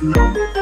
Thank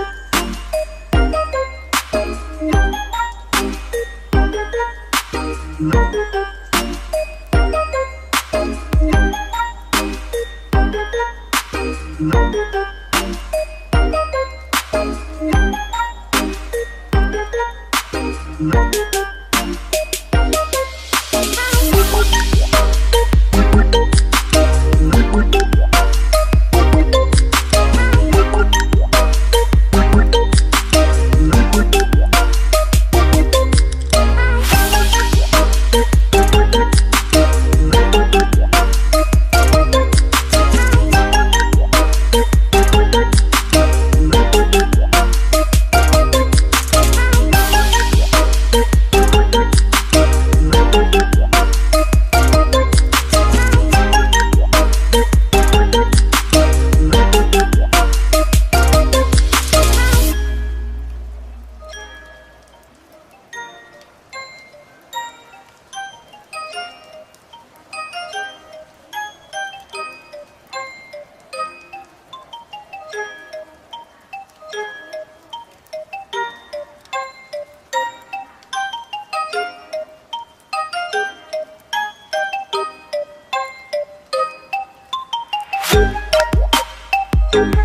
thank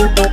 do do